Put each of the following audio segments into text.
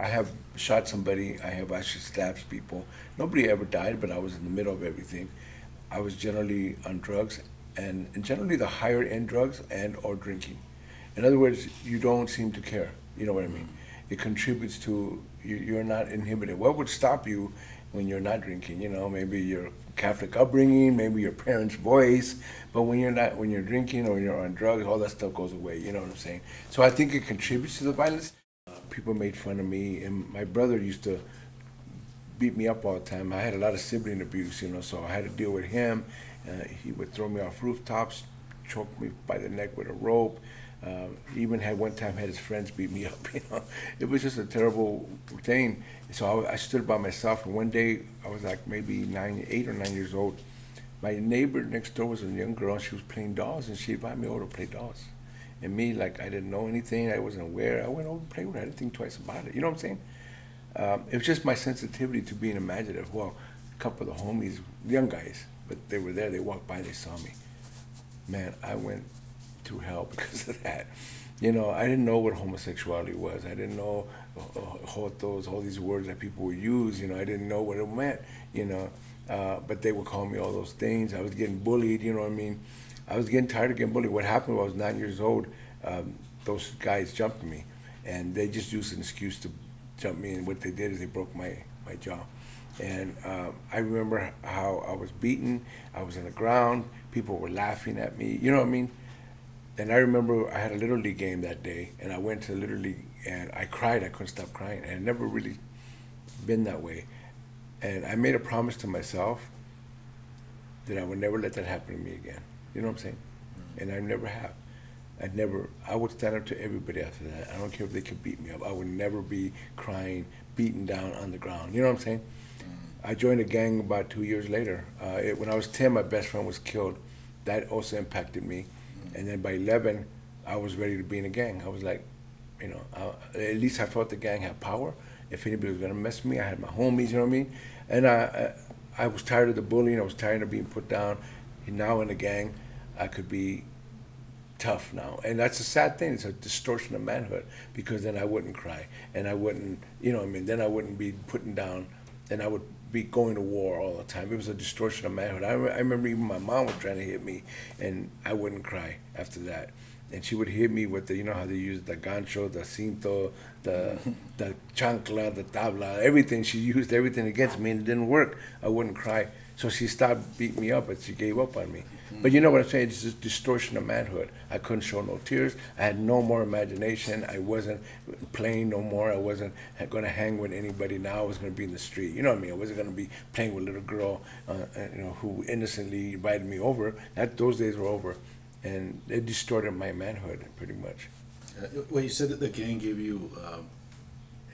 I have shot somebody. I have actually stabbed people. Nobody ever died, but I was in the middle of everything. I was generally on drugs, and, and generally the higher end drugs and or drinking. In other words, you don't seem to care. You know what I mean? It contributes to you, you're not inhibited. What would stop you when you're not drinking? You know, maybe your Catholic upbringing, maybe your parents' voice, but when you're not, when you're drinking or you're on drugs, all that stuff goes away. You know what I'm saying? So I think it contributes to the violence. People made fun of me, and my brother used to beat me up all the time. I had a lot of sibling abuse, you know, so I had to deal with him. Uh, he would throw me off rooftops, choke me by the neck with a rope. Uh, even had one time had his friends beat me up. You know, it was just a terrible thing. So I, I, stood by myself. And one day I was like maybe nine, eight or nine years old. My neighbor next door was a young girl. and She was playing dolls, and she invited me over to play dolls. And me, like I didn't know anything. I wasn't aware. I went over to play with her. I didn't think twice about it. You know what I'm saying? Um, it was just my sensitivity to being imaginative. Well, a couple of the homies, young guys, but they were there. They walked by. They saw me. Man, I went through hell because of that. You know, I didn't know what homosexuality was. I didn't know uh, all these words that people would use. You know, I didn't know what it meant. You know, uh, but they would call me all those things. I was getting bullied. You know what I mean? I was getting tired of getting bullied. What happened when I was nine years old? Um, those guys jumped me, and they just used an excuse to jump me. And what they did is they broke my my jaw. And um, I remember how I was beaten. I was on the ground. People were laughing at me. You know what I mean? And I remember I had a little league game that day, and I went to the little league, and I cried. I couldn't stop crying, and I'd never really been that way. And I made a promise to myself that I would never let that happen to me again. You know what I'm saying? Mm-hmm. And I never have. I'd never. I would stand up to everybody after that. I don't care if they could beat me up. I would never be crying, beaten down on the ground. You know what I'm saying? Mm-hmm. I joined a gang about two years later. Uh, it, when I was 10, my best friend was killed. That also impacted me. And then by 11, I was ready to be in a gang. I was like, you know, uh, at least I felt the gang had power. If anybody was gonna mess with me, I had my homies, you know what I mean? And I, I, I was tired of the bullying. I was tired of being put down. And now in the gang, I could be tough now. And that's a sad thing. It's a distortion of manhood because then I wouldn't cry and I wouldn't, you know, I mean, then I wouldn't be putting down and I would be going to war all the time. It was a distortion of manhood. I, I remember even my mom was trying to hit me, and I wouldn't cry after that. And she would hit me with the, you know how they use the gancho, the cinto, the the chancla, the tabla, everything. She used everything against me, and it didn't work. I wouldn't cry. So she stopped beating me up, but she gave up on me. But you know what I'm saying? It's this distortion of manhood. I couldn't show no tears. I had no more imagination. I wasn't playing no more. I wasn't going to hang with anybody. Now I was going to be in the street. You know what I mean? I wasn't going to be playing with a little girl, uh, uh, you know, who innocently invited me over. That those days were over, and it distorted my manhood pretty much. Uh, well, you said that the gang gave you. Um,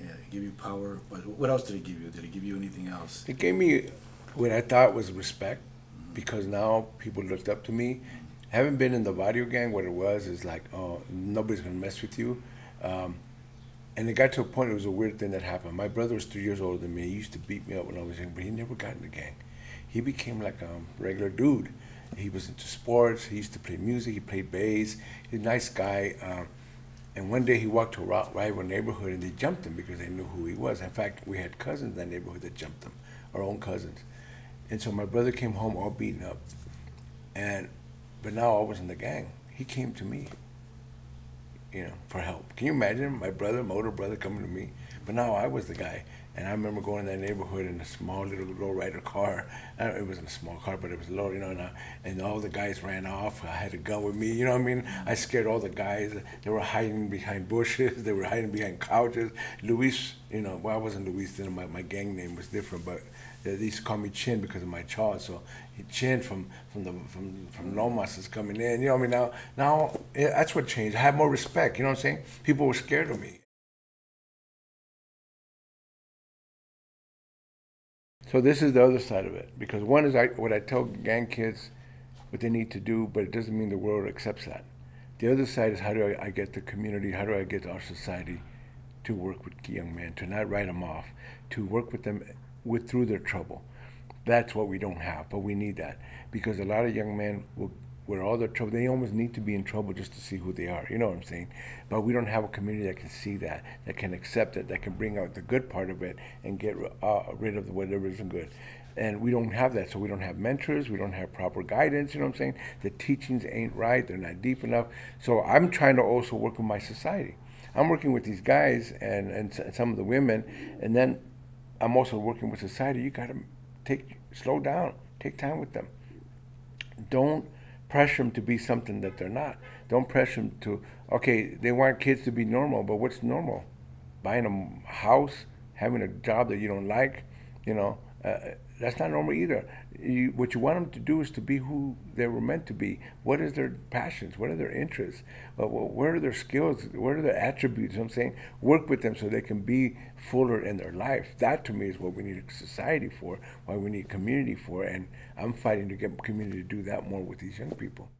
yeah, gave you power, but what else did it give you? Did it give you anything else? It gave me what I thought was respect because now people looked up to me. Having been in the barrio gang, what it was is like, oh, nobody's gonna mess with you. Um, and it got to a point, it was a weird thing that happened. My brother was three years older than me. He used to beat me up when I was young, but he never got in the gang. He became like a regular dude. He was into sports. He used to play music. He played bass. He's a nice guy. Um, and one day he walked to a rival neighborhood and they jumped him because they knew who he was. In fact, we had cousins in that neighborhood that jumped him, our own cousins. And so my brother came home all beaten up. And, but now I was in the gang. He came to me, you know, for help. Can you imagine my brother, my older brother coming to me? But now I was the guy. And I remember going to that neighborhood in a small little lowrider car. it wasn't a small car, but it was low, you know. And, I, and all the guys ran off. I had a gun with me, you know what I mean? I scared all the guys. They were hiding behind bushes. They were hiding behind couches. Luis, you know, well, I wasn't Luis then. My, my gang name was different, but they used to call me Chin because of my jaw. So Chin from from the from from Lomas is coming in. You know, what I mean now now yeah, that's what changed. I have more respect. You know what I'm saying? People were scared of me. So this is the other side of it because one is I, what I tell gang kids what they need to do, but it doesn't mean the world accepts that. The other side is how do I, I get the community, how do I get our society to work with young men, to not write them off, to work with them with through their trouble. That's what we don't have, but we need that because a lot of young men will where all their trouble, they almost need to be in trouble just to see who they are. You know what I'm saying? But we don't have a community that can see that, that can accept it, that can bring out the good part of it and get uh, rid of whatever isn't good. And we don't have that, so we don't have mentors, we don't have proper guidance. You know what I'm saying? The teachings ain't right, they're not deep enough. So I'm trying to also work with my society. I'm working with these guys and, and some of the women, and then I'm also working with society. You got to take slow down, take time with them. Don't pressure them to be something that they're not. Don't pressure them to okay. They want kids to be normal, but what's normal? Buying a house, having a job that you don't like, you know, uh, that's not normal either. You, what you want them to do is to be who they were meant to be. What is their passions? What are their interests? Uh, wh- where are their skills? What are their attributes? I'm saying work with them so they can be fuller in their life. That to me is what we need a society for. Why we need community for. And I'm fighting to get community to do that more with these young people.